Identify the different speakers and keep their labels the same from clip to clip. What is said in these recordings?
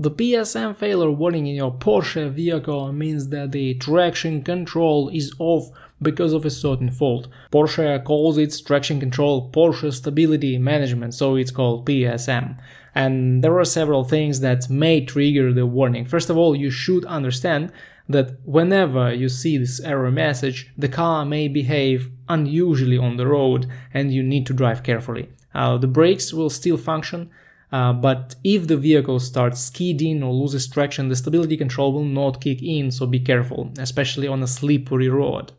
Speaker 1: The PSM failure warning in your Porsche vehicle means that the traction control is off because of a certain fault. Porsche calls its traction control Porsche Stability Management, so it's called PSM. And there are several things that may trigger the warning. First of all, you should understand that whenever you see this error message, the car may behave unusually on the road and you need to drive carefully. Uh, the brakes will still function, uh, but if the vehicle starts skidding or loses traction, the stability control will not kick in, so be careful, especially on a slippery road.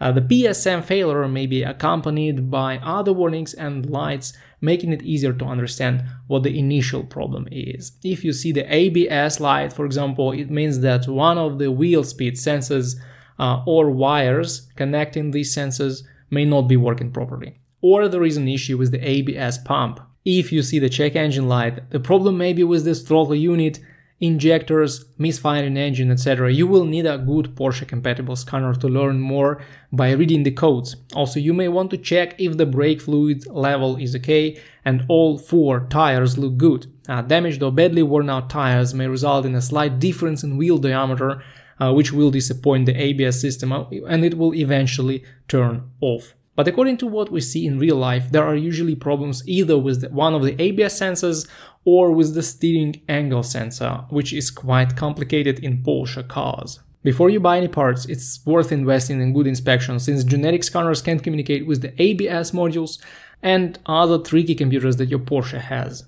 Speaker 1: Uh, the PSM failure may be accompanied by other warnings and lights, making it easier to understand what the initial problem is. If you see the ABS light, for example, it means that one of the wheel speed sensors uh, or wires connecting these sensors may not be working properly. Or there is an issue with the ABS pump, if you see the check engine light, the problem may be with this throttle unit, injectors, misfiring engine, etc. You will need a good Porsche compatible scanner to learn more by reading the codes. Also, you may want to check if the brake fluid level is okay and all four tires look good. Uh, damaged or badly worn out tires may result in a slight difference in wheel diameter, uh, which will disappoint the ABS system uh, and it will eventually turn off. But according to what we see in real life, there are usually problems either with one of the ABS sensors or with the steering angle sensor, which is quite complicated in Porsche cars. Before you buy any parts, it's worth investing in good inspection since genetic scanners can't communicate with the ABS modules and other tricky computers that your Porsche has.